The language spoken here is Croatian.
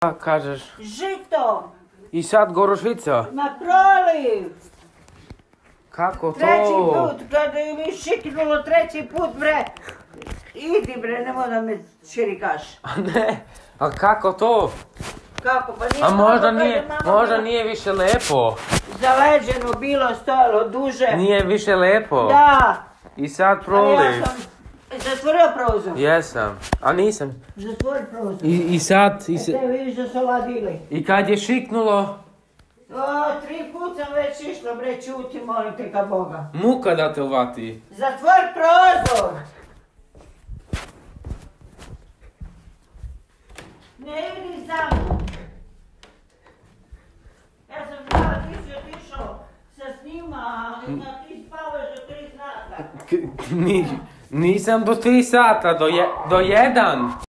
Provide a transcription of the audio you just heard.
A, kažeš. Žito, I sad Gorošica. na proliv. Kako to? Treći put, kada je mi šiknulo treći put, bre. Idi bre, nemoj da me širikaš. A ne, a kako to? Kako, pa nije A možda nije, možda nije više lepo. Zaleđeno bilo, stojalo duže. Nije više lepo. Da. I sad proliv. Zatvorio prozor. Jesam. A nisam. Zatvori prozor. I, i sad, i, E, se- te vidiš da su ladili. i kad je šiknulo, O, tri put sam već išla, bre, čuti, molim te ka Boga. muka da te uvati. Zatvori prozor! Ne idi za mnom. Ja sam znala ti si otišao sa snima, ali da ti spavaš do tri sata. K- ni- nisam do tri sata, do, do jedan.